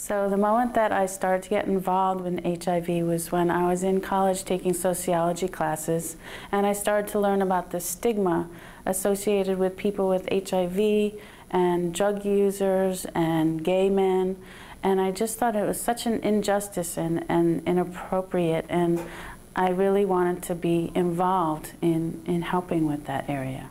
So the moment that I started to get involved with HIV was when I was in college taking sociology classes, and I started to learn about the stigma associated with people with HIV and drug users and gay men. And I just thought it was such an injustice and, and inappropriate, and I really wanted to be involved in, in helping with that area.